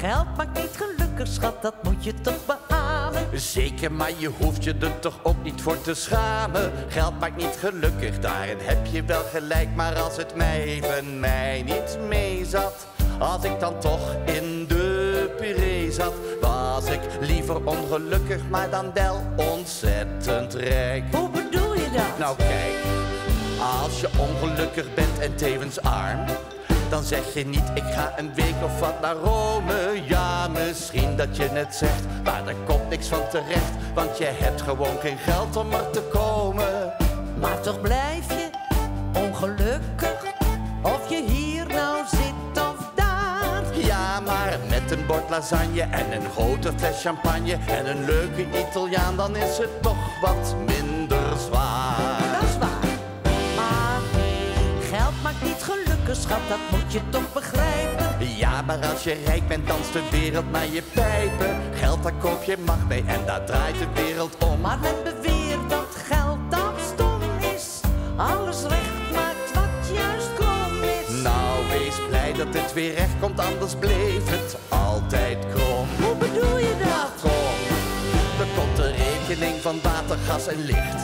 Geld maakt niet gelukkig, schat, dat moet je toch beamen. Zeker, maar je hoeft je er toch ook niet voor te schamen. Geld maakt niet gelukkig, daarin heb je wel gelijk. Maar als het mij even mij niet mee zat, als ik dan toch in de puree zat, ik liever ongelukkig, maar dan wel ontzettend rijk. Hoe bedoel je dat? Nou kijk, als je ongelukkig bent en tevens arm, dan zeg je niet ik ga een week of wat naar Rome. Ja, misschien dat je net zegt, maar daar komt niks van terecht, want je hebt gewoon geen geld om er te komen. Maar toch blijf je ongelukkig, of je hier bord lasagne en een grote fles champagne en een leuke Italiaan, dan is het toch wat minder zwaar. Dat is waar. Maar geld maakt niet gelukkig, schat, dat moet je toch begrijpen. Ja, maar als je rijk bent, danst de wereld naar je pijpen. Geld, daar koop je macht mee en daar draait de wereld om. Maar men beweert dat geld dat stom is. Alles recht maakt wat juist krom is. Nou, wees blij dat het weer recht komt, anders bleef het altijd krom. Hoe bedoel je dat? Kom, er komt een rekening van water, gas en licht.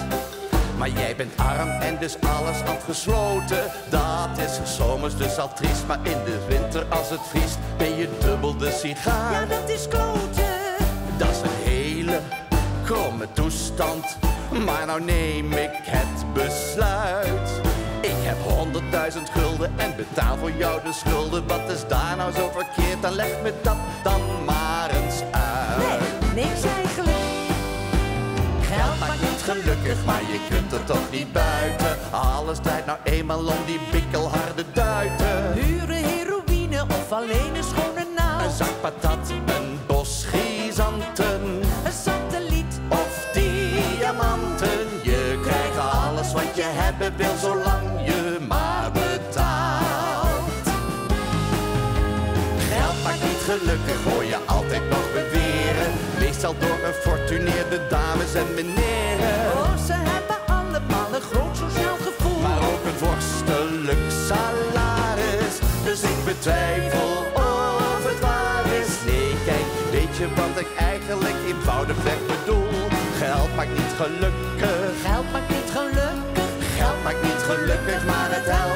Maar jij bent arm en dus alles afgesloten. Dat is zomers dus al triest, maar in de winter als het vriest ben je dubbel de sigaar. Ja, dat is kloten. Dat is een hele kromme toestand. Maar nou neem ik het besluit. Ik heb honderdduizend gulden en betaal voor jou de schulden. Wat is daar nou zo verkeerd? Dan leg me dat dan maar eens uit. Nee, niks eigenlijk. Geld maakt niet Gelukkig, maar je kunt er toch niet buiten. Alles draait nou eenmaal om die bikkelharde duiten. Huren heroïne of alleen een schone naam. Een zak patat, een bos chrysanten. Een satelliet. of diamanten. Je krijgt alles wat je hebben wil, zolang gelukkig, hoor je altijd nog beweren. Meestal door gefortuneerde dames en meneren. Oh, ze hebben allemaal een groot sociaal gevoel. Maar ook een vorstelijk salaris. Dus ik betwijfel of het waar is. Nee, kijk, weet je wat ik eigenlijk eenvoudigweg bedoel? Geld maakt niet gelukkig. Geld maakt niet gelukkig. Geld maakt niet gelukkig, maar het helpt